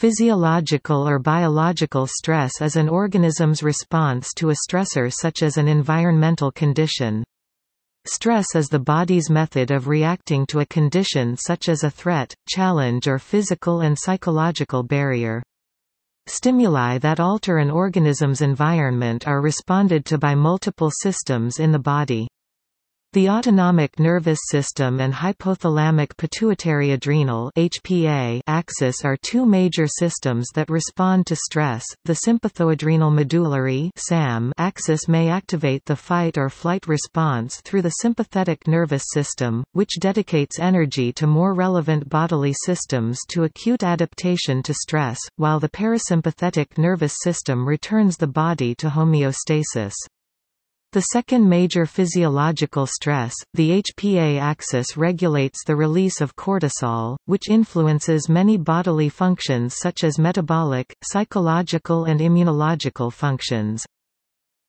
Physiological or biological stress is an organism's response to a stressor such as an environmental condition. Stress is the body's method of reacting to a condition such as a threat, challenge or physical and psychological barrier. Stimuli that alter an organism's environment are responded to by multiple systems in the body. The autonomic nervous system and hypothalamic pituitary adrenal (HPA) axis are two major systems that respond to stress. The sympathoadrenal medullary (SAM) axis may activate the fight or flight response through the sympathetic nervous system, which dedicates energy to more relevant bodily systems to acute adaptation to stress, while the parasympathetic nervous system returns the body to homeostasis. The second major physiological stress, the HPA axis regulates the release of cortisol, which influences many bodily functions such as metabolic, psychological and immunological functions.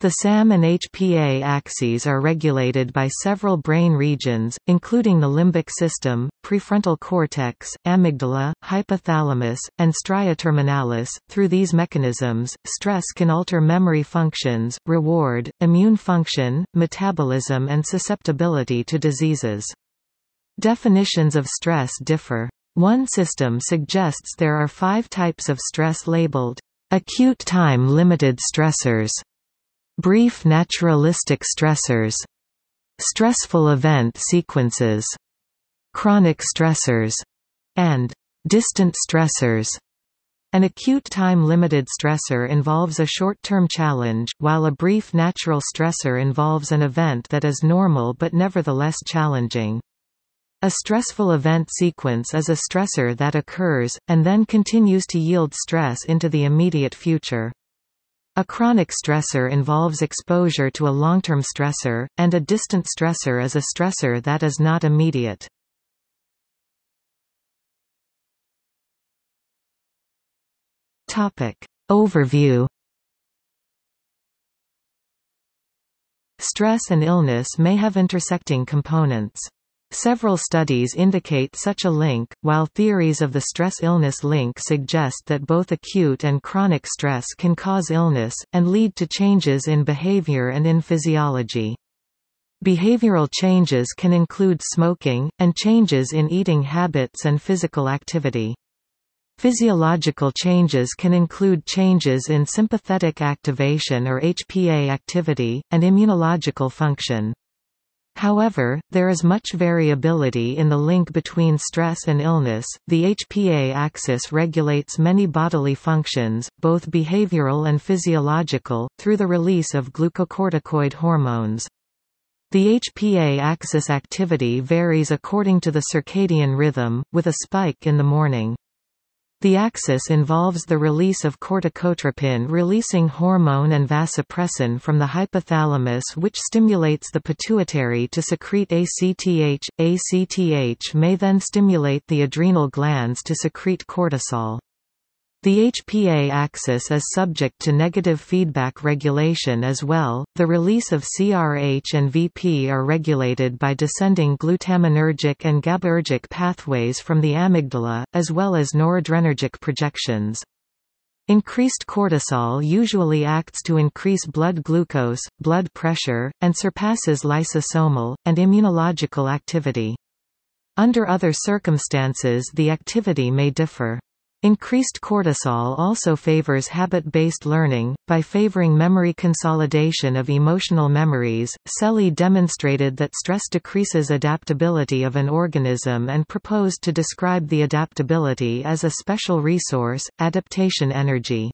The SAM and HPA axes are regulated by several brain regions, including the limbic system, prefrontal cortex, amygdala, hypothalamus, and stria terminalis. Through these mechanisms, stress can alter memory functions, reward, immune function, metabolism and susceptibility to diseases. Definitions of stress differ. One system suggests there are five types of stress labeled acute time-limited stressors Brief naturalistic stressors Stressful event sequences Chronic stressors and distant stressors an acute time-limited stressor involves a short-term challenge, while a brief natural stressor involves an event that is normal but nevertheless challenging. A stressful event sequence is a stressor that occurs, and then continues to yield stress into the immediate future. A chronic stressor involves exposure to a long-term stressor, and a distant stressor is a stressor that is not immediate. Overview Stress and illness may have intersecting components. Several studies indicate such a link, while theories of the stress-illness link suggest that both acute and chronic stress can cause illness, and lead to changes in behavior and in physiology. Behavioral changes can include smoking, and changes in eating habits and physical activity. Physiological changes can include changes in sympathetic activation or HPA activity, and immunological function. However, there is much variability in the link between stress and illness. The HPA axis regulates many bodily functions, both behavioral and physiological, through the release of glucocorticoid hormones. The HPA axis activity varies according to the circadian rhythm, with a spike in the morning. The axis involves the release of corticotropin-releasing hormone and vasopressin from the hypothalamus which stimulates the pituitary to secrete ACTH. ACTH may then stimulate the adrenal glands to secrete cortisol. The HPA axis is subject to negative feedback regulation as well. The release of CRH and VP are regulated by descending glutaminergic and GABAergic pathways from the amygdala, as well as noradrenergic projections. Increased cortisol usually acts to increase blood glucose, blood pressure, and surpasses lysosomal, and immunological activity. Under other circumstances the activity may differ. Increased cortisol also favors habit-based learning, by favoring memory consolidation of emotional memories. Selye demonstrated that stress decreases adaptability of an organism and proposed to describe the adaptability as a special resource, adaptation energy.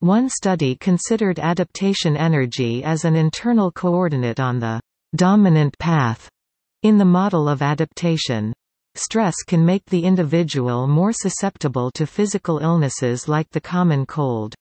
One study considered adaptation energy as an internal coordinate on the dominant path in the model of adaptation. Stress can make the individual more susceptible to physical illnesses like the common cold.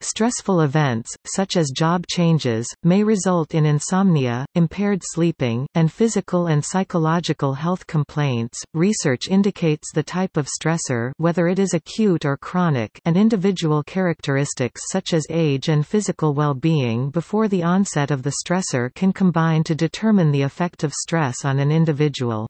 Stressful events, such as job changes, may result in insomnia, impaired sleeping, and physical and psychological health complaints. Research indicates the type of stressor, whether it is acute or chronic, and individual characteristics such as age and physical well-being before the onset of the stressor can combine to determine the effect of stress on an individual.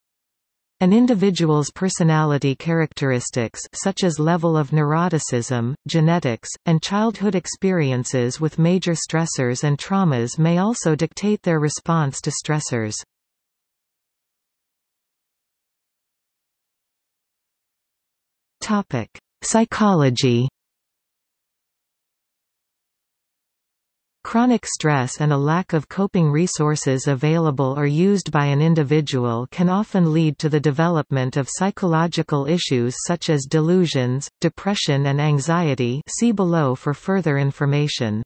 An individual's personality characteristics such as level of neuroticism, genetics, and childhood experiences with major stressors and traumas may also dictate their response to stressors. Psychology Chronic stress and a lack of coping resources available or used by an individual can often lead to the development of psychological issues such as delusions, depression and anxiety see below for further information.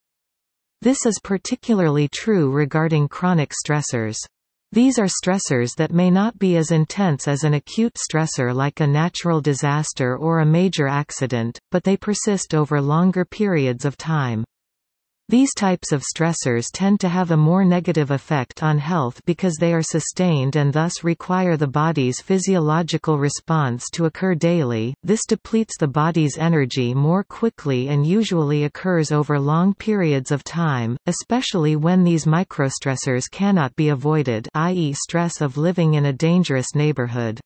This is particularly true regarding chronic stressors. These are stressors that may not be as intense as an acute stressor like a natural disaster or a major accident, but they persist over longer periods of time. These types of stressors tend to have a more negative effect on health because they are sustained and thus require the body's physiological response to occur daily. This depletes the body's energy more quickly and usually occurs over long periods of time, especially when these microstressors cannot be avoided, i.e., stress of living in a dangerous neighborhood.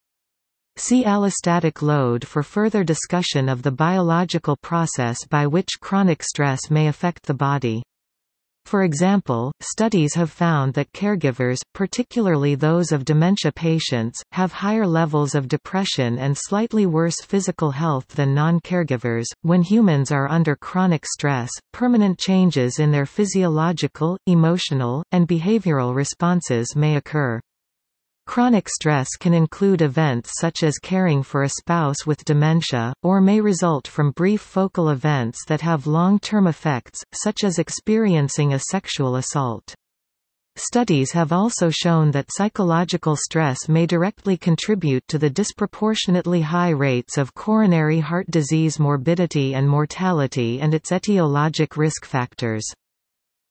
See allostatic load for further discussion of the biological process by which chronic stress may affect the body. For example, studies have found that caregivers, particularly those of dementia patients, have higher levels of depression and slightly worse physical health than non-caregivers. When humans are under chronic stress, permanent changes in their physiological, emotional, and behavioral responses may occur. Chronic stress can include events such as caring for a spouse with dementia, or may result from brief focal events that have long-term effects, such as experiencing a sexual assault. Studies have also shown that psychological stress may directly contribute to the disproportionately high rates of coronary heart disease morbidity and mortality and its etiologic risk factors.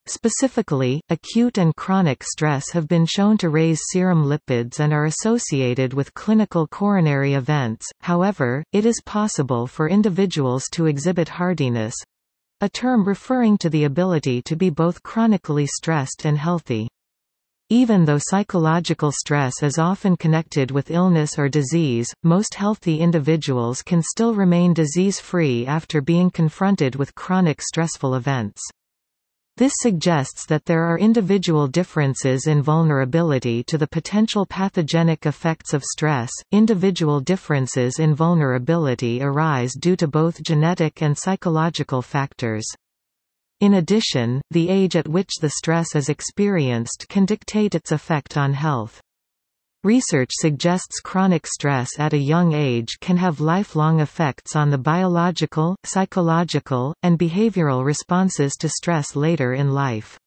Specifically, acute and chronic stress have been shown to raise serum lipids and are associated with clinical coronary events, however, it is possible for individuals to exhibit hardiness—a term referring to the ability to be both chronically stressed and healthy. Even though psychological stress is often connected with illness or disease, most healthy individuals can still remain disease-free after being confronted with chronic stressful events. This suggests that there are individual differences in vulnerability to the potential pathogenic effects of stress. Individual differences in vulnerability arise due to both genetic and psychological factors. In addition, the age at which the stress is experienced can dictate its effect on health. Research suggests chronic stress at a young age can have lifelong effects on the biological, psychological, and behavioral responses to stress later in life.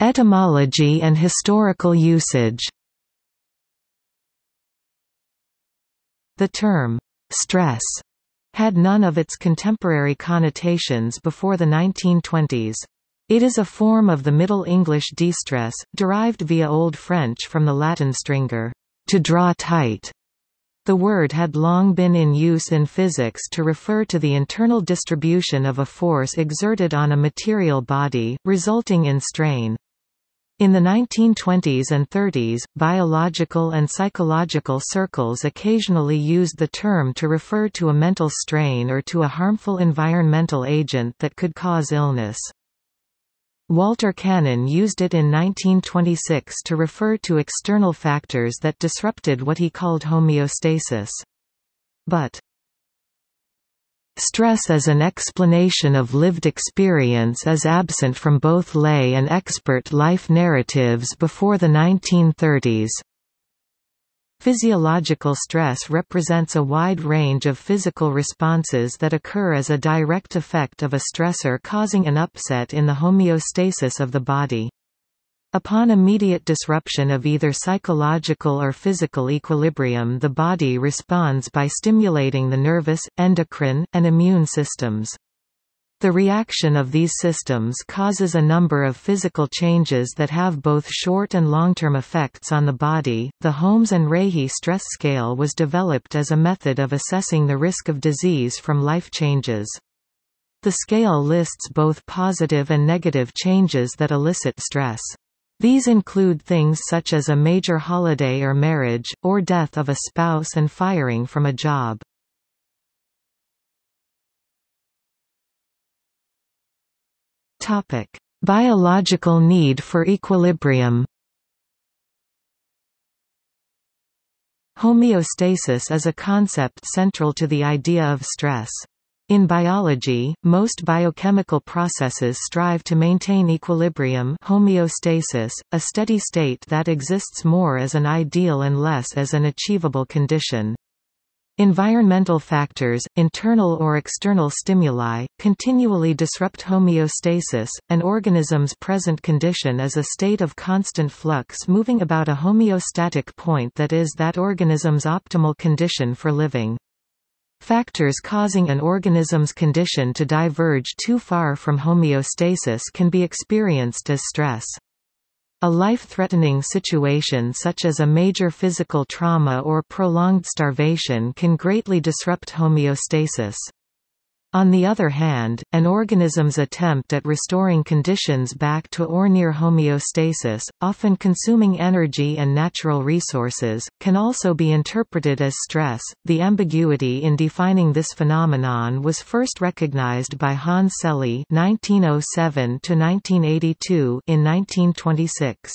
Etymology and historical usage The term, stress, had none of its contemporary connotations before the 1920s. It is a form of the Middle English distress, derived via Old French from the Latin stringere, to draw tight. The word had long been in use in physics to refer to the internal distribution of a force exerted on a material body, resulting in strain. In the 1920s and 30s, biological and psychological circles occasionally used the term to refer to a mental strain or to a harmful environmental agent that could cause illness. Walter Cannon used it in 1926 to refer to external factors that disrupted what he called homeostasis. But Stress as an explanation of lived experience is absent from both lay and expert life narratives before the 1930s. Physiological stress represents a wide range of physical responses that occur as a direct effect of a stressor causing an upset in the homeostasis of the body. Upon immediate disruption of either psychological or physical equilibrium the body responds by stimulating the nervous, endocrine, and immune systems. The reaction of these systems causes a number of physical changes that have both short and long-term effects on the body. The Holmes and Rahe stress scale was developed as a method of assessing the risk of disease from life changes. The scale lists both positive and negative changes that elicit stress. These include things such as a major holiday or marriage, or death of a spouse and firing from a job. Topic: Biological need for equilibrium. Homeostasis is a concept central to the idea of stress. In biology, most biochemical processes strive to maintain equilibrium homeostasis, a steady state that exists more as an ideal and less as an achievable condition. Environmental factors, internal or external stimuli, continually disrupt homeostasis. An organism's present condition is a state of constant flux moving about a homeostatic point that is that organism's optimal condition for living. Factors causing an organism's condition to diverge too far from homeostasis can be experienced as stress. A life-threatening situation such as a major physical trauma or prolonged starvation can greatly disrupt homeostasis. On the other hand, an organism's attempt at restoring conditions back to or near homeostasis, often consuming energy and natural resources, can also be interpreted as stress. The ambiguity in defining this phenomenon was first recognized by Hans Selye (1907–1982) in 1926.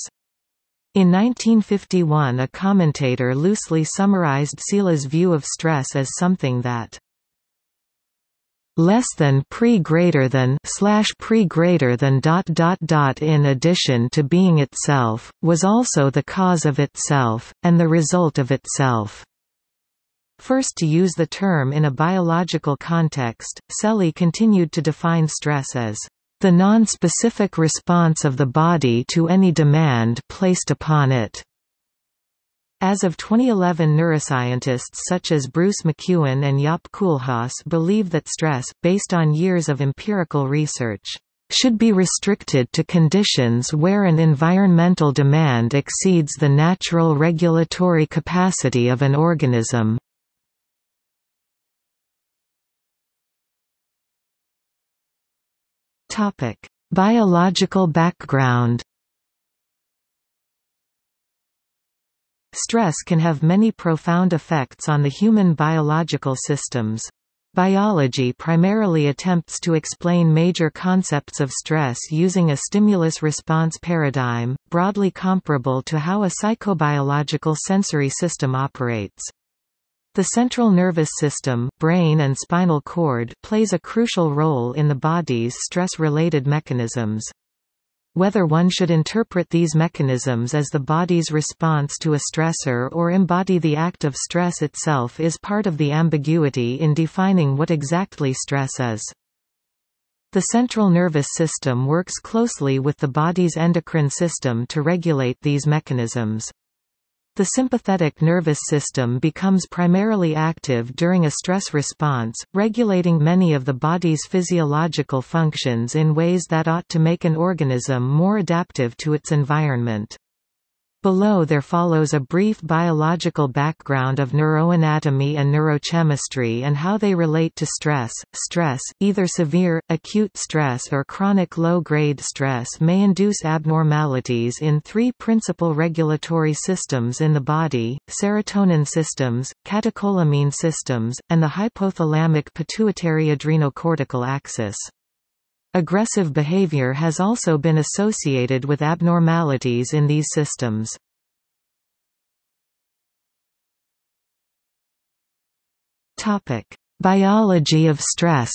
In 1951 a commentator loosely summarized Selye's view of stress as something that less than pre greater than slash pre greater than dot dot dot in addition to being itself, was also the cause of itself, and the result of itself. First to use the term in a biological context, Selye continued to define stress as the non-specific response of the body to any demand placed upon it. As of 2011 neuroscientists such as Bruce McEwen and Jaap Koolhaas believe that stress, based on years of empirical research, should be restricted to conditions where an environmental demand exceeds the natural regulatory capacity of an organism. Biological background Stress can have many profound effects on the human biological systems. Biology primarily attempts to explain major concepts of stress using a stimulus-response paradigm, broadly comparable to how a psychobiological sensory system operates. The central nervous system brain and spinal cord plays a crucial role in the body's stress-related mechanisms. Whether one should interpret these mechanisms as the body's response to a stressor or embody the act of stress itself is part of the ambiguity in defining what exactly stress is. The central nervous system works closely with the body's endocrine system to regulate these mechanisms. The sympathetic nervous system becomes primarily active during a stress response, regulating many of the body's physiological functions in ways that ought to make an organism more adaptive to its environment. Below there follows a brief biological background of neuroanatomy and neurochemistry and how they relate to stress. Stress, either severe, acute stress or chronic low-grade stress may induce abnormalities in three principal regulatory systems in the body, serotonin systems, catecholamine systems, and the hypothalamic pituitary adrenocortical axis. Aggressive behavior has also been associated with abnormalities in these systems. Topic: Biology of stress.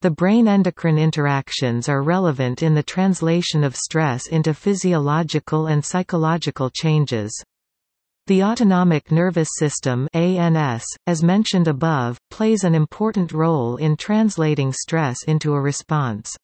The brain-endocrine interactions are relevant in the translation of stress into physiological and psychological changes. The autonomic nervous system ANS, as mentioned above, plays an important role in translating stress into a response.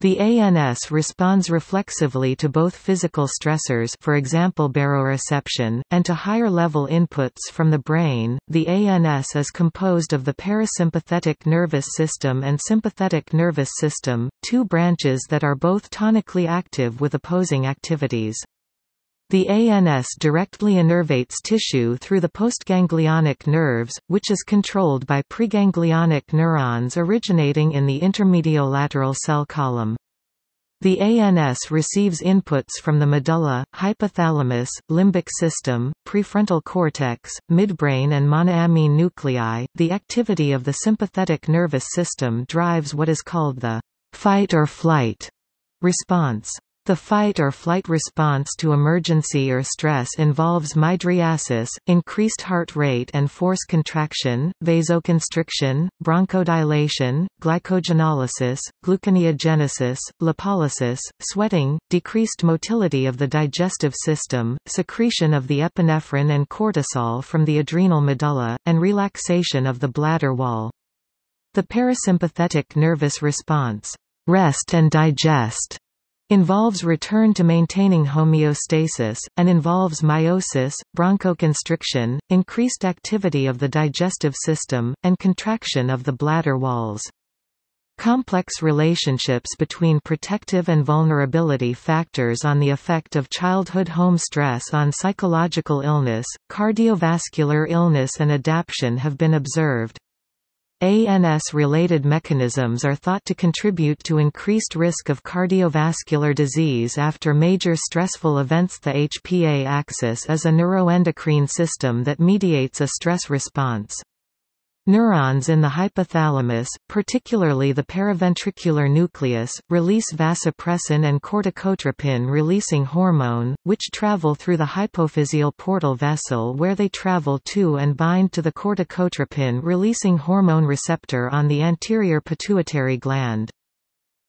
The ANS responds reflexively to both physical stressors for example baroreception, and to higher-level inputs from the brain. The ANS is composed of the parasympathetic nervous system and sympathetic nervous system, two branches that are both tonically active with opposing activities. The ANS directly innervates tissue through the postganglionic nerves, which is controlled by preganglionic neurons originating in the intermediolateral cell column. The ANS receives inputs from the medulla, hypothalamus, limbic system, prefrontal cortex, midbrain, and monoamine nuclei. The activity of the sympathetic nervous system drives what is called the fight or flight response. The fight or flight response to emergency or stress involves mydriasis, increased heart rate and force contraction, vasoconstriction, bronchodilation, glycogenolysis, gluconeogenesis, lipolysis, sweating, decreased motility of the digestive system, secretion of the epinephrine and cortisol from the adrenal medulla, and relaxation of the bladder wall. The parasympathetic nervous response, rest and digest, Involves return to maintaining homeostasis, and involves miosis, bronchoconstriction, increased activity of the digestive system, and contraction of the bladder walls. Complex relationships between protective and vulnerability factors on the effect of childhood home stress on psychological illness, cardiovascular illness and adaptation have been observed. ANS-related mechanisms are thought to contribute to increased risk of cardiovascular disease after major stressful events The HPA axis is a neuroendocrine system that mediates a stress response. Neurons in the hypothalamus, particularly the paraventricular nucleus, release vasopressin and corticotropin-releasing hormone, which travel through the hypophyseal portal vessel where they travel to and bind to the corticotropin-releasing hormone receptor on the anterior pituitary gland.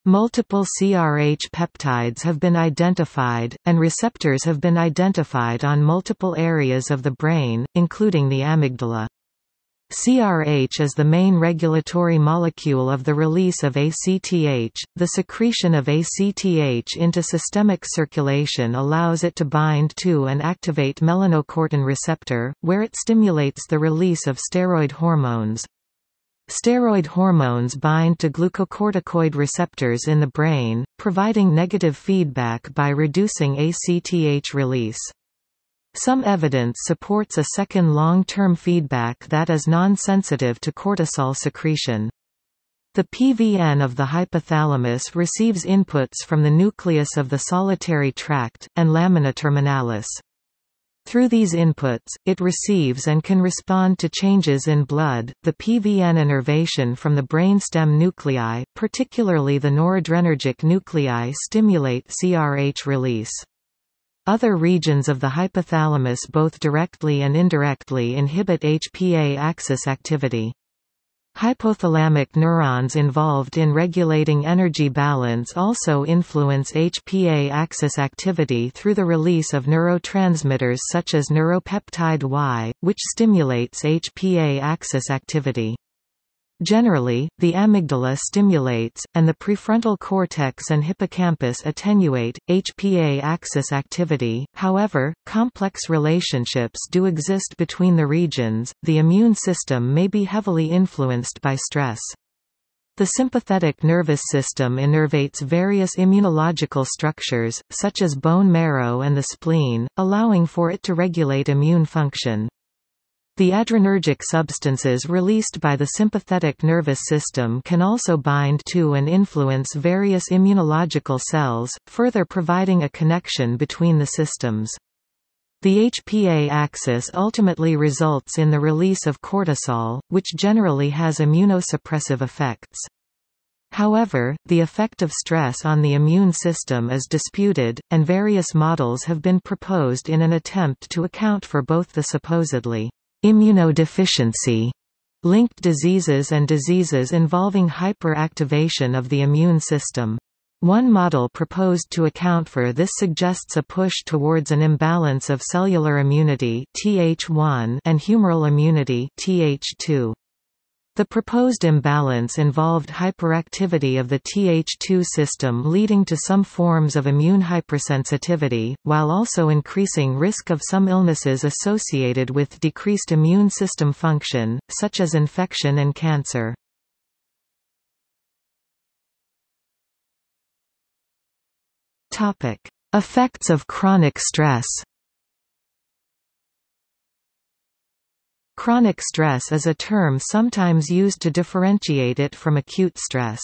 Multiple CRH peptides have been identified, and receptors have been identified on multiple areas of the brain, including the amygdala. CRH is the main regulatory molecule of the release of ACTH. The secretion of ACTH into systemic circulation allows it to bind to and activate melanocortin receptor, where it stimulates the release of steroid hormones. Steroid hormones bind to glucocorticoid receptors in the brain, providing negative feedback by reducing ACTH release. Some evidence supports a second long-term feedback that is non-sensitive to cortisol secretion. The PVN of the hypothalamus receives inputs from the nucleus of the solitary tract, and lamina terminalis. Through these inputs, it receives and can respond to changes in blood. The PVN innervation from the brainstem nuclei, particularly the noradrenergic nuclei, stimulate CRH release. Other regions of the hypothalamus both directly and indirectly inhibit HPA axis activity. Hypothalamic neurons involved in regulating energy balance also influence HPA axis activity through the release of neurotransmitters such as neuropeptide Y, which stimulates HPA axis activity. Generally, the amygdala stimulates, and the prefrontal cortex and hippocampus attenuate, HPA axis activity. However, complex relationships do exist between the regions. The immune system may be heavily influenced by stress. The sympathetic nervous system innervates various immunological structures, such as bone marrow and the spleen, allowing for it to regulate immune function. The adrenergic substances released by the sympathetic nervous system can also bind to and influence various immunological cells, further providing a connection between the systems. The HPA axis ultimately results in the release of cortisol, which generally has immunosuppressive effects. However, the effect of stress on the immune system is disputed, and various models have been proposed in an attempt to account for both the supposedly Immunodeficiency linked diseases and diseases involving hyperactivation of the immune system. One model proposed to account for this suggests a push towards an imbalance of cellular immunity Th1 and humoral immunity Th2. The proposed imbalance involved hyperactivity of the Th2 system leading to some forms of immune hypersensitivity, while also increasing risk of some illnesses associated with decreased immune system function, such as infection and cancer. Effects of chronic stress Chronic stress is a term sometimes used to differentiate it from acute stress.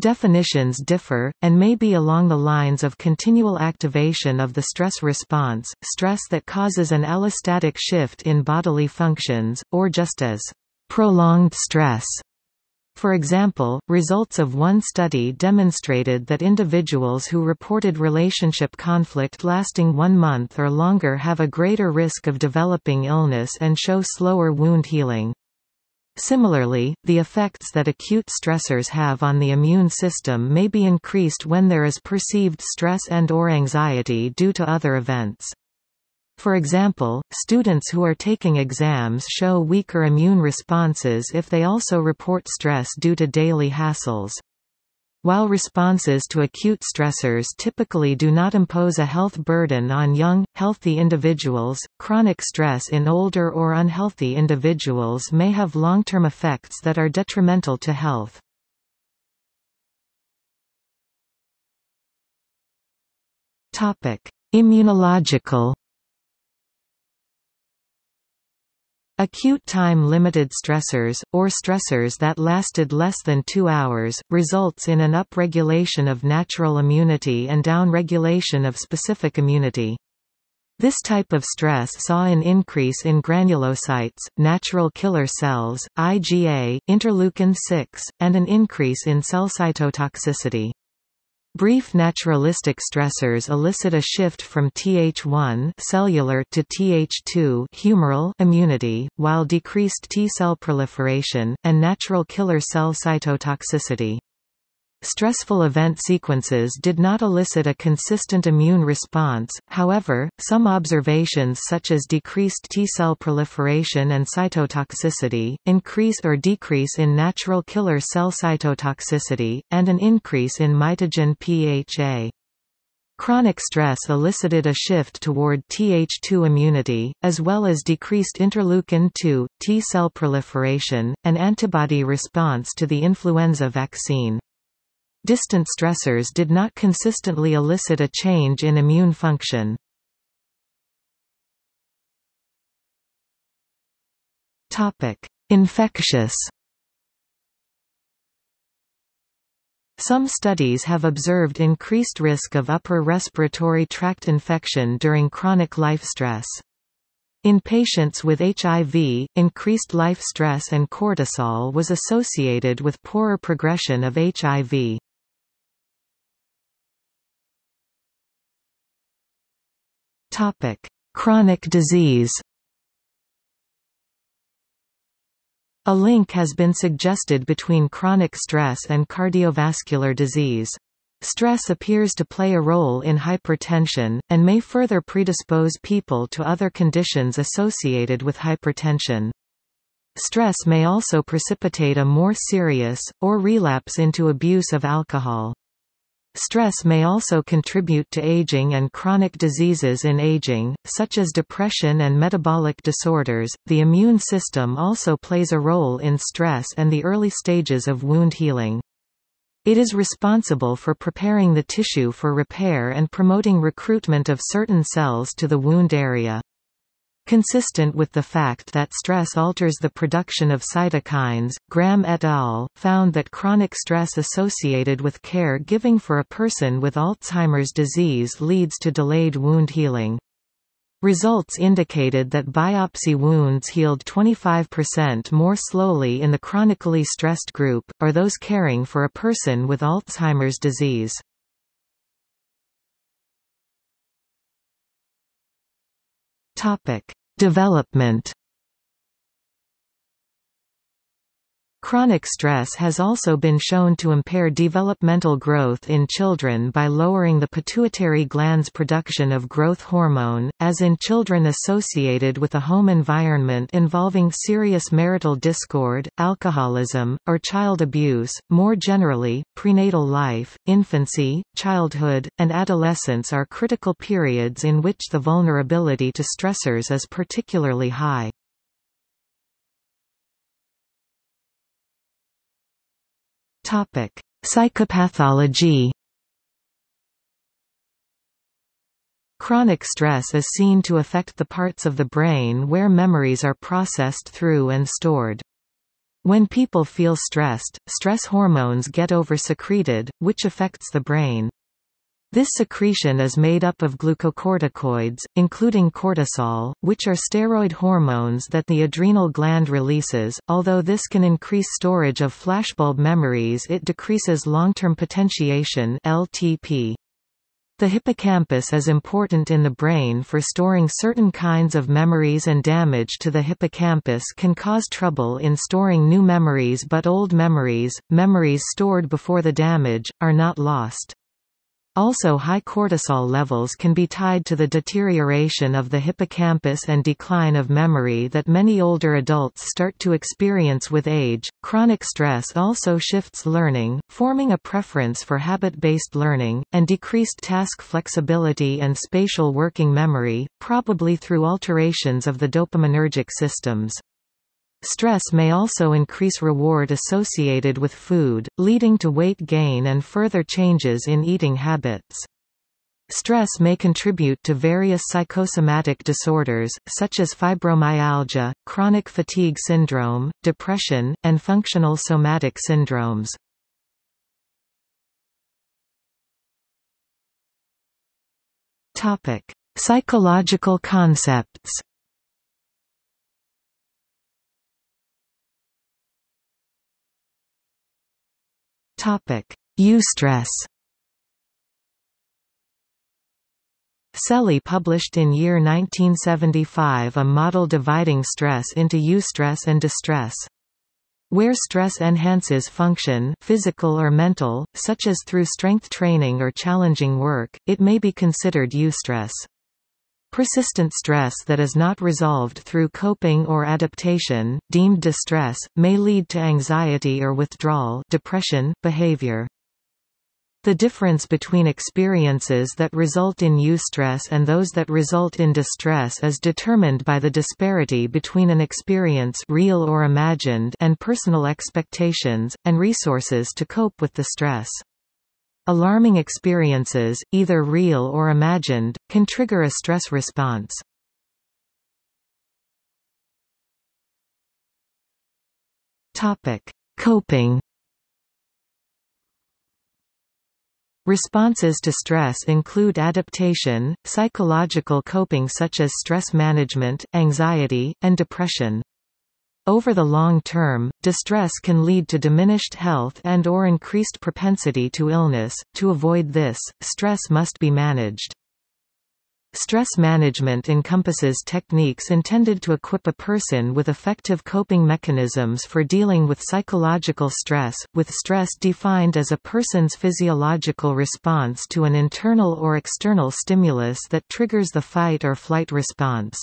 Definitions differ, and may be along the lines of continual activation of the stress response, stress that causes an allostatic shift in bodily functions, or just as prolonged stress. For example, results of one study demonstrated that individuals who reported relationship conflict lasting one month or longer have a greater risk of developing illness and show slower wound healing. Similarly, the effects that acute stressors have on the immune system may be increased when there is perceived stress and or anxiety due to other events. For example, students who are taking exams show weaker immune responses if they also report stress due to daily hassles. While responses to acute stressors typically do not impose a health burden on young, healthy individuals, chronic stress in older or unhealthy individuals may have long-term effects that are detrimental to health. Immunological Acute time-limited stressors, or stressors that lasted less than two hours, results in an upregulation of natural immunity and downregulation of specific immunity. This type of stress saw an increase in granulocytes, natural killer cells, IgA, interleukin-6, and an increase in cell cytotoxicity. Brief naturalistic stressors elicit a shift from Th1 cellular to Th2 humoral immunity, while decreased T-cell proliferation, and natural killer cell cytotoxicity. Stressful event sequences did not elicit a consistent immune response, however, some observations such as decreased T-cell proliferation and cytotoxicity, increase or decrease in natural killer cell cytotoxicity, and an increase in mitogen PHA. Chronic stress elicited a shift toward Th2 immunity, as well as decreased interleukin-2, T-cell proliferation, and antibody response to the influenza vaccine. Distant stressors did not consistently elicit a change in immune function. Infectious Some studies have observed increased risk of upper respiratory tract infection during chronic life stress. In patients with HIV, increased life stress and cortisol was associated with poorer progression of HIV. Topic: Chronic disease. A link has been suggested between chronic stress and cardiovascular disease. Stress appears to play a role in hypertension, and may further predispose people to other conditions associated with hypertension. Stress may also precipitate a more serious, or relapse into abuse of alcohol. Stress may also contribute to aging and chronic diseases in aging, such as depression and metabolic disorders. The immune system also plays a role in stress and the early stages of wound healing. It is responsible for preparing the tissue for repair and promoting recruitment of certain cells to the wound area. Consistent with the fact that stress alters the production of cytokines, Graham et al. found that chronic stress associated with care giving for a person with Alzheimer's disease leads to delayed wound healing. Results indicated that biopsy wounds healed 25% more slowly in the chronically stressed group, or those caring for a person with Alzheimer's disease. Topic: Development Chronic stress has also been shown to impair developmental growth in children by lowering the pituitary gland's production of growth hormone, as in children associated with a home environment involving serious marital discord, alcoholism, or child abuse. More generally, prenatal life, infancy, childhood, and adolescence are critical periods in which the vulnerability to stressors is particularly high. Topic: Psychopathology Chronic stress is seen to affect the parts of the brain where memories are processed through and stored. When people feel stressed, stress hormones get over-secreted, which affects the brain. This secretion is made up of glucocorticoids, including cortisol, which are steroid hormones that the adrenal gland releases. Although this can increase storage of flashbulb memories, it decreases long-term potentiation (LTP). The hippocampus is important in the brain for storing certain kinds of memories and damage to the hippocampus can cause trouble in storing new memories but old memories, memories stored before the damage, are not lost. Also high cortisol levels can be tied to the deterioration of the hippocampus and decline of memory that many older adults start to experience with age. Chronic stress also shifts learning, forming a preference for habit-based learning, and decreased task flexibility and spatial working memory, probably through alterations of the dopaminergic systems. Stress may also increase reward associated with food, leading to weight gain and further changes in eating habits. Stress may contribute to various psychosomatic disorders, such as fibromyalgia, chronic fatigue syndrome, depression, and functional somatic syndromes. Psychological concepts Eustress Selye published in year 1975 a model dividing stress into eustress and distress. Where stress enhances function physical or mental, such as through strength training or challenging work, it may be considered eustress. Persistent stress that is not resolved through coping or adaptation, deemed distress, may lead to anxiety or withdrawal depression, behavior. The difference between experiences that result in eustress and those that result in distress is determined by the disparity between an experience real or imagined and personal expectations, and resources to cope with the stress. Alarming experiences, either real or imagined, can trigger a stress response. Topic: Coping. Responses to stress include adaptation, psychological coping such as stress management, anxiety, and depression. Over the long term, distress can lead to diminished health and or increased propensity to illness. To avoid this, stress must be managed. Stress management encompasses techniques intended to equip a person with effective coping mechanisms for dealing with psychological stress, with stress defined as a person's physiological response to an internal or external stimulus that triggers the fight or flight response.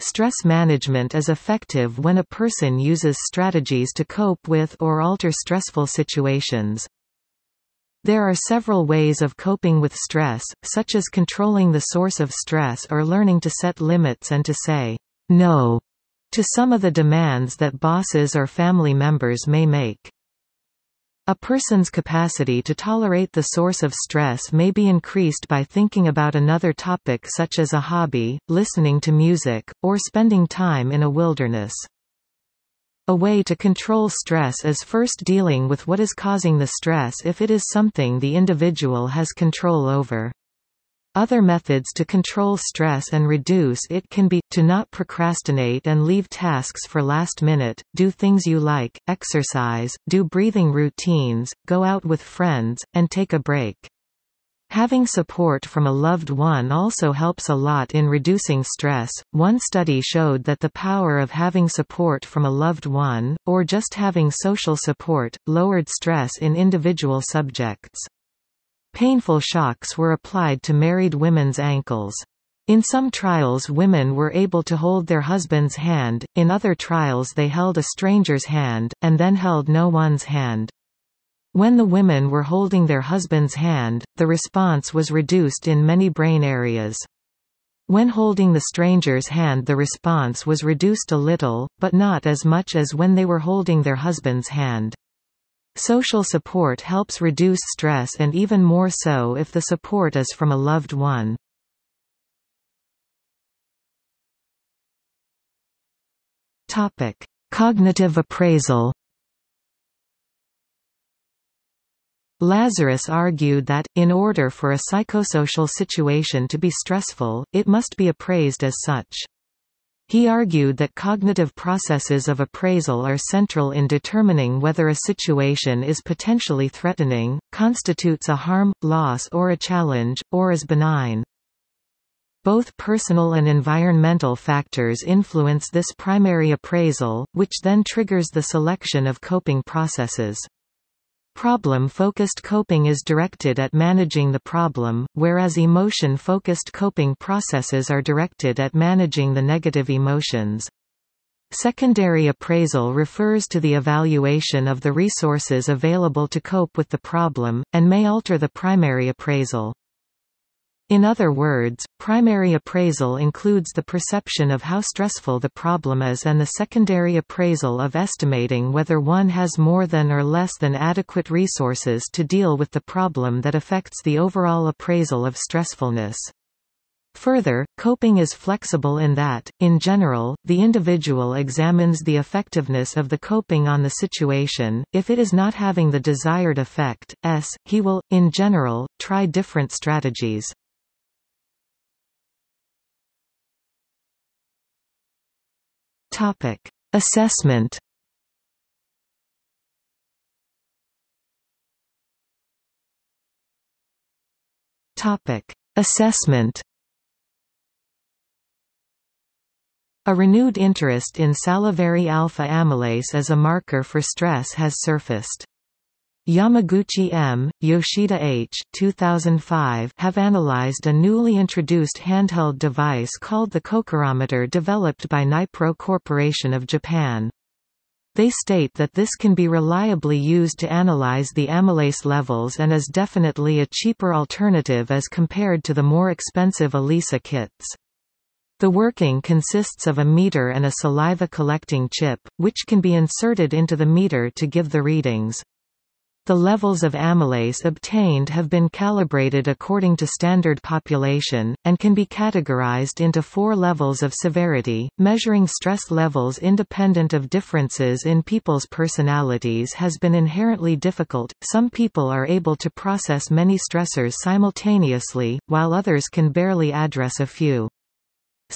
Stress management is effective when a person uses strategies to cope with or alter stressful situations. There are several ways of coping with stress, such as controlling the source of stress or learning to set limits and to say, no, to some of the demands that bosses or family members may make. A person's capacity to tolerate the source of stress may be increased by thinking about another topic such as a hobby, listening to music, or spending time in a wilderness. A way to control stress is first dealing with what is causing the stress if it is something the individual has control over. Other methods to control stress and reduce it can be, to not procrastinate and leave tasks for last minute, do things you like, exercise, do breathing routines, go out with friends, and take a break. Having support from a loved one also helps a lot in reducing stress. One study showed that the power of having support from a loved one, or just having social support, lowered stress in individual subjects. Painful shocks were applied to married women's ankles. In some trials women were able to hold their husband's hand, in other trials they held a stranger's hand, and then held no one's hand. When the women were holding their husband's hand, the response was reduced in many brain areas. When holding the stranger's hand the response was reduced a little, but not as much as when they were holding their husband's hand. Social support helps reduce stress and even more so if the support is from a loved one. Topic: Cognitive appraisal. Lazarus argued that, in order for a psychosocial situation to be stressful, it must be appraised as such. He argued that cognitive processes of appraisal are central in determining whether a situation is potentially threatening, constitutes a harm, loss or a challenge, or is benign. Both personal and environmental factors influence this primary appraisal, which then triggers the selection of coping processes. Problem-focused coping is directed at managing the problem, whereas emotion-focused coping processes are directed at managing the negative emotions. Secondary appraisal refers to the evaluation of the resources available to cope with the problem, and may alter the primary appraisal. In other words, primary appraisal includes the perception of how stressful the problem is and the secondary appraisal of estimating whether one has more than or less than adequate resources to deal with the problem that affects the overall appraisal of stressfulness. Further, coping is flexible in that, in general, the individual examines the effectiveness of the coping on the situation. If it is not having the desired effect, s, he will, in general, try different strategies. Topic: Assessment. Topic: Assessment. A renewed interest in salivary alpha amylase as a marker for stress has surfaced. Yamaguchi M., Yoshida H. 2005 have analyzed a newly introduced handheld device called the Cocorometer developed by Nipro Corporation of Japan. They state that this can be reliably used to analyze the amylase levels and is definitely a cheaper alternative as compared to the more expensive ELISA kits. The working consists of a meter and a saliva collecting chip, which can be inserted into the meter to give the readings. The levels of amylase obtained have been calibrated according to standard population, and can be categorized into four levels of severity. Measuring stress levels independent of differences in people's personalities has been inherently difficult. Some people are able to process many stressors simultaneously, while others can barely address a few.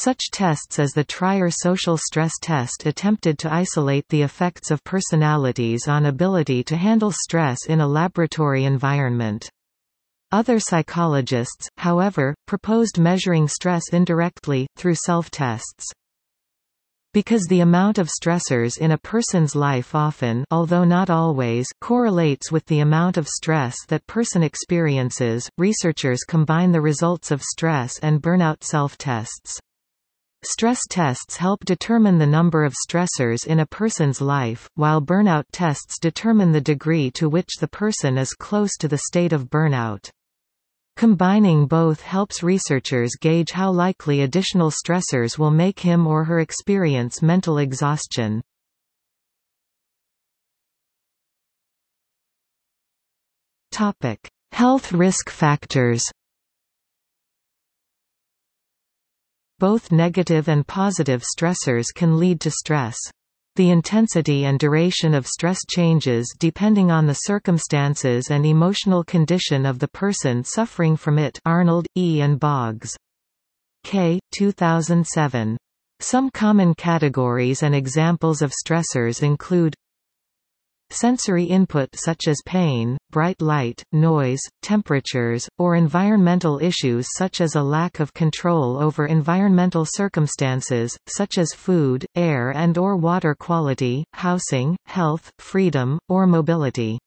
Such tests as the Trier social stress test attempted to isolate the effects of personalities on ability to handle stress in a laboratory environment. Other psychologists, however, proposed measuring stress indirectly, through self-tests. Because the amount of stressors in a person's life often although not always correlates with the amount of stress that person experiences, researchers combine the results of stress and burnout self-tests. Stress tests help determine the number of stressors in a person's life, while burnout tests determine the degree to which the person is close to the state of burnout. Combining both helps researchers gauge how likely additional stressors will make him or her experience mental exhaustion. Health risk factors Both negative and positive stressors can lead to stress. The intensity and duration of stress changes depending on the circumstances and emotional condition of the person suffering from it Arnold, E. and Boggs. K. 2007. Some common categories and examples of stressors include Sensory input such as pain, bright light, noise, temperatures, or environmental issues such as a lack of control over environmental circumstances, such as food, air and or water quality, housing, health, freedom, or mobility.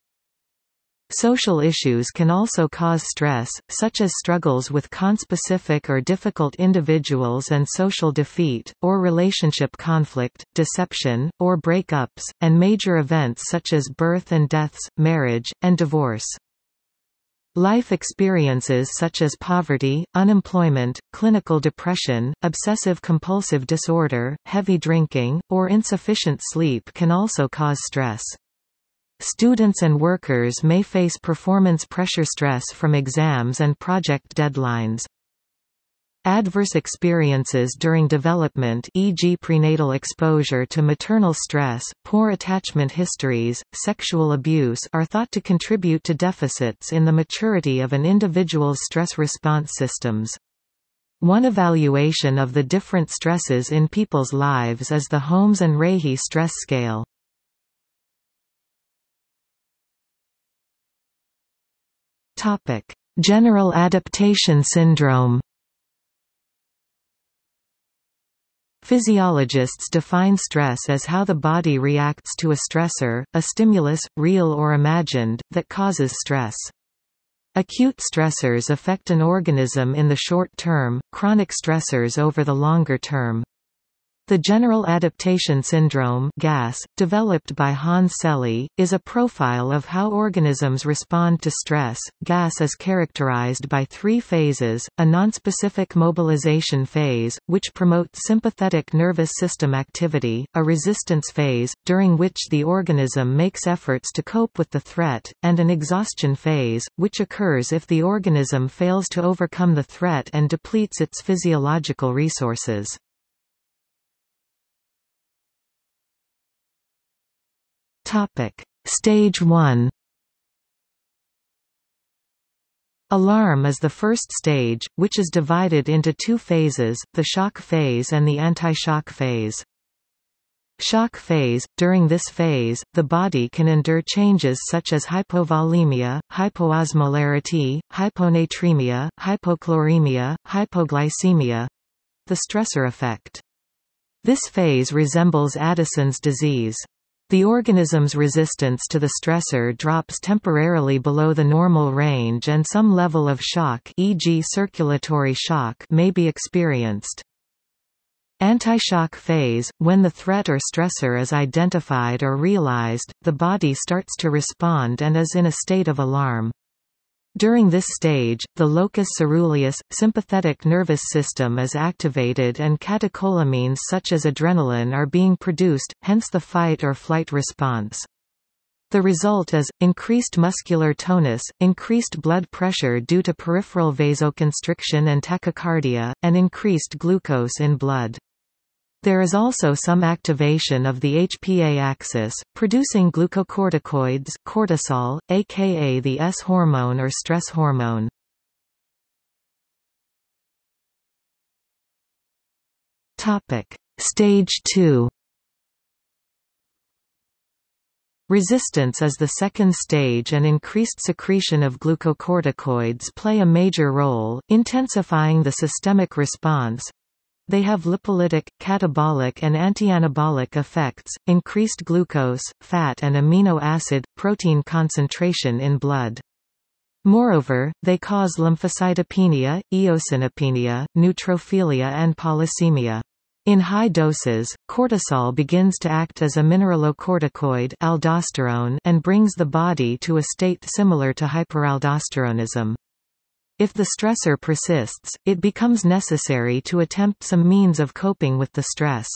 Social issues can also cause stress, such as struggles with conspecific or difficult individuals and social defeat, or relationship conflict, deception, or breakups, and major events such as birth and deaths, marriage, and divorce. Life experiences such as poverty, unemployment, clinical depression, obsessive-compulsive disorder, heavy drinking, or insufficient sleep can also cause stress. Students and workers may face performance pressure stress from exams and project deadlines. Adverse experiences during development e.g. prenatal exposure to maternal stress, poor attachment histories, sexual abuse are thought to contribute to deficits in the maturity of an individual's stress response systems. One evaluation of the different stresses in people's lives is the Holmes and Rahe stress scale. General adaptation syndrome Physiologists define stress as how the body reacts to a stressor, a stimulus, real or imagined, that causes stress. Acute stressors affect an organism in the short term, chronic stressors over the longer term. The General Adaptation Syndrome GAS, developed by Hans Selye, is a profile of how organisms respond to stress. GAS is characterized by three phases, a nonspecific mobilization phase, which promotes sympathetic nervous system activity, a resistance phase, during which the organism makes efforts to cope with the threat, and an exhaustion phase, which occurs if the organism fails to overcome the threat and depletes its physiological resources. Topic: Stage 1 Alarm is the first stage, which is divided into two phases, the shock phase and the anti-shock phase. Shock phase – During this phase, the body can endure changes such as hypovolemia, hypoosmolarity, hyponatremia, hypochloremia, hypoglycemia—the stressor effect. This phase resembles Addison's disease. The organism's resistance to the stressor drops temporarily below the normal range and some level of shock e.g. circulatory shock may be experienced. Anti-shock phase – When the threat or stressor is identified or realized, the body starts to respond and is in a state of alarm. During this stage, the locus ceruleus, sympathetic nervous system is activated and catecholamines such as adrenaline are being produced, hence the fight or flight response. The result is, increased muscular tonus, increased blood pressure due to peripheral vasoconstriction and tachycardia, and increased glucose in blood. There is also some activation of the HPA axis, producing glucocorticoids cortisol, aka the S hormone or stress hormone. Stage 2 Resistance is the second stage and increased secretion of glucocorticoids play a major role, intensifying the systemic response, they have lipolytic, catabolic and antianabolic effects, increased glucose, fat and amino acid, protein concentration in blood. Moreover, they cause lymphocytopenia, eosinopenia, neutrophilia and polycythemia. In high doses, cortisol begins to act as a mineralocorticoid aldosterone and brings the body to a state similar to hyperaldosteronism. If the stressor persists, it becomes necessary to attempt some means of coping with the stress.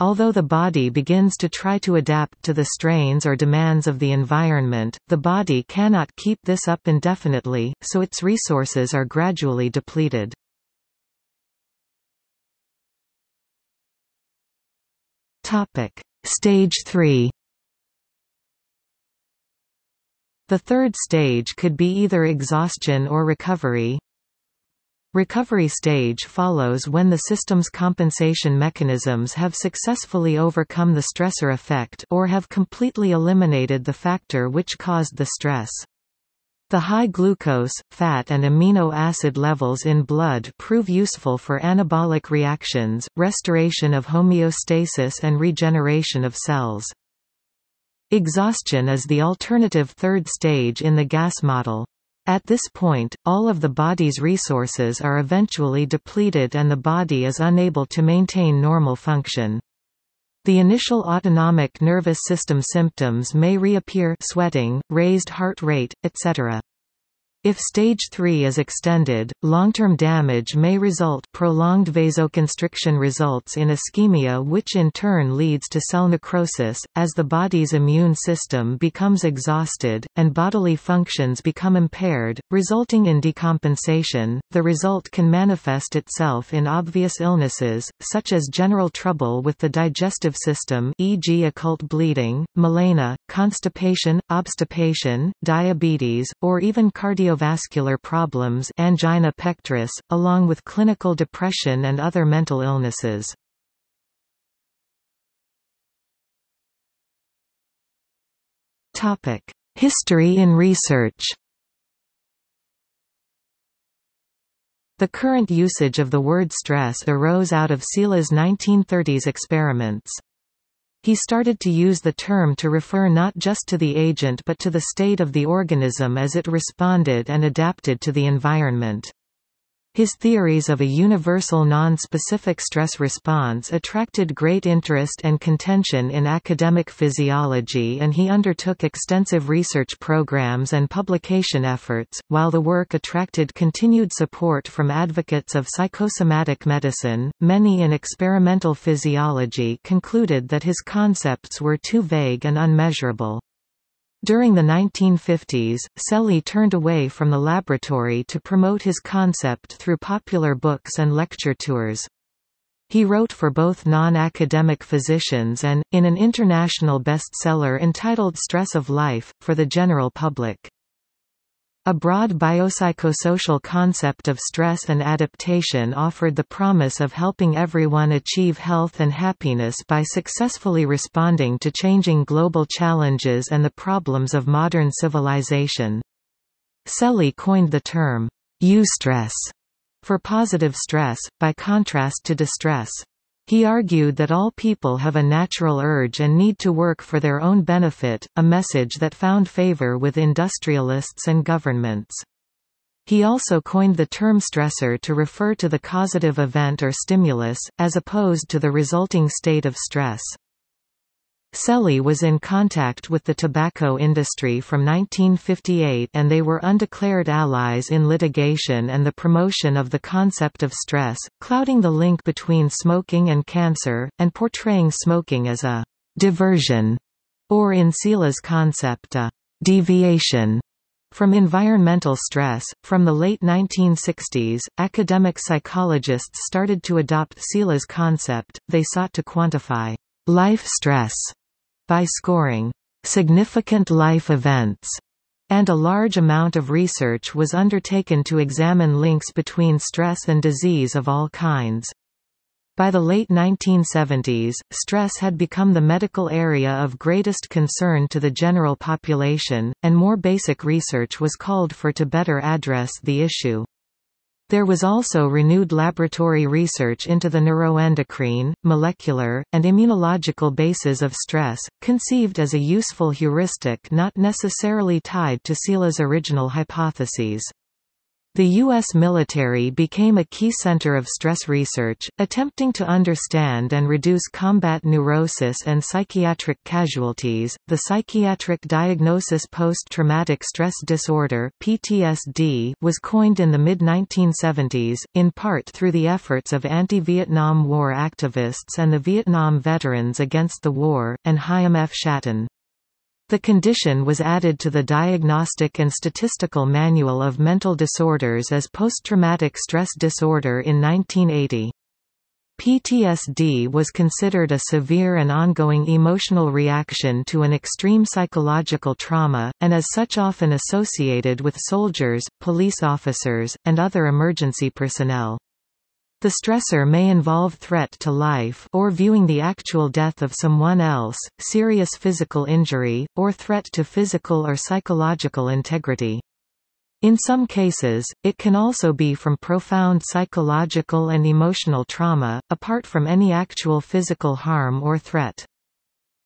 Although the body begins to try to adapt to the strains or demands of the environment, the body cannot keep this up indefinitely, so its resources are gradually depleted. Stage 3 The third stage could be either exhaustion or recovery. Recovery stage follows when the system's compensation mechanisms have successfully overcome the stressor effect or have completely eliminated the factor which caused the stress. The high glucose, fat and amino acid levels in blood prove useful for anabolic reactions, restoration of homeostasis and regeneration of cells. Exhaustion is the alternative third stage in the gas model. At this point, all of the body's resources are eventually depleted and the body is unable to maintain normal function. The initial autonomic nervous system symptoms may reappear sweating, raised heart rate, etc. If stage 3 is extended, long-term damage may result prolonged vasoconstriction results in ischemia which in turn leads to cell necrosis, as the body's immune system becomes exhausted, and bodily functions become impaired, resulting in decompensation. The result can manifest itself in obvious illnesses, such as general trouble with the digestive system e.g. occult bleeding, melena, constipation, obstipation, diabetes, or even cardio cardiovascular problems angina pectoris, along with clinical depression and other mental illnesses. History in research The current usage of the word stress arose out of Selye's 1930s experiments. He started to use the term to refer not just to the agent but to the state of the organism as it responded and adapted to the environment. His theories of a universal non-specific stress response attracted great interest and contention in academic physiology and he undertook extensive research programs and publication efforts, while the work attracted continued support from advocates of psychosomatic medicine. Many in experimental physiology concluded that his concepts were too vague and unmeasurable. During the 1950s, Selye turned away from the laboratory to promote his concept through popular books and lecture tours. He wrote for both non-academic physicians and, in an international bestseller entitled Stress of Life, for the general public. A broad biopsychosocial concept of stress and adaptation offered the promise of helping everyone achieve health and happiness by successfully responding to changing global challenges and the problems of modern civilization. Selye coined the term, eustress, for positive stress, by contrast to distress. He argued that all people have a natural urge and need to work for their own benefit, a message that found favor with industrialists and governments. He also coined the term stressor to refer to the causative event or stimulus, as opposed to the resulting state of stress. Selye was in contact with the tobacco industry from 1958 and they were undeclared allies in litigation and the promotion of the concept of stress, clouding the link between smoking and cancer, and portraying smoking as a «diversion» or in Selye's concept a «deviation» From environmental stress, from the late 1960s, academic psychologists started to adopt Selye's concept, they sought to quantify life stress by scoring significant life events and a large amount of research was undertaken to examine links between stress and disease of all kinds. By the late 1970s, stress had become the medical area of greatest concern to the general population, and more basic research was called for to better address the issue. There was also renewed laboratory research into the neuroendocrine, molecular, and immunological bases of stress, conceived as a useful heuristic not necessarily tied to Selye's original hypotheses. The U.S. military became a key center of stress research, attempting to understand and reduce combat neurosis and psychiatric casualties. The Psychiatric Diagnosis Post-Traumatic Stress Disorder (PTSD) was coined in the mid-1970s, in part through the efforts of anti-Vietnam War activists and the Vietnam Veterans Against the War, and Chaim F. Shatan. The condition was added to the Diagnostic and Statistical Manual of Mental Disorders as post-traumatic stress disorder in 1980. PTSD was considered a severe and ongoing emotional reaction to an extreme psychological trauma, and as such often associated with soldiers, police officers, and other emergency personnel. The stressor may involve threat to life or viewing the actual death of someone else, serious physical injury, or threat to physical or psychological integrity. In some cases, it can also be from profound psychological and emotional trauma, apart from any actual physical harm or threat.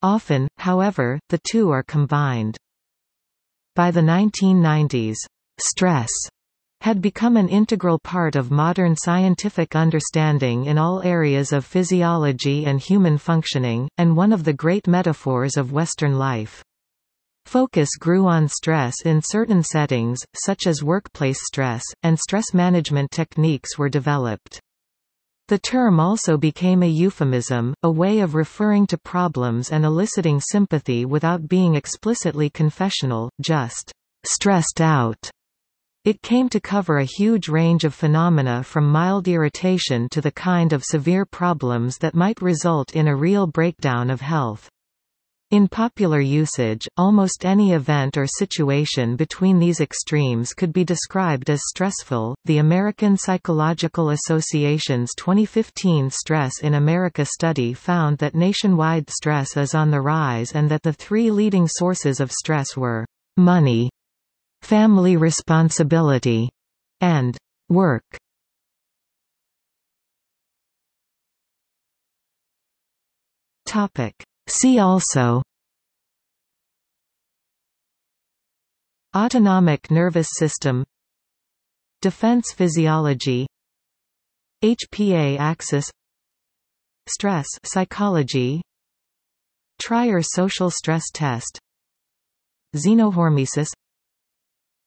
Often, however, the two are combined. By the 1990s, stress had become an integral part of modern scientific understanding in all areas of physiology and human functioning, and one of the great metaphors of Western life. Focus grew on stress in certain settings, such as workplace stress, and stress management techniques were developed. The term also became a euphemism, a way of referring to problems and eliciting sympathy without being explicitly confessional, just stressed out. It came to cover a huge range of phenomena from mild irritation to the kind of severe problems that might result in a real breakdown of health. In popular usage, almost any event or situation between these extremes could be described as stressful. The American Psychological Association's 2015 Stress in America study found that nationwide stress is on the rise and that the three leading sources of stress were money, family responsibility, and work. Topic See also Autonomic nervous system Defense physiology HPA axis Stress psychology Trier social stress test Xenohormesis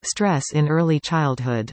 Stress in early childhood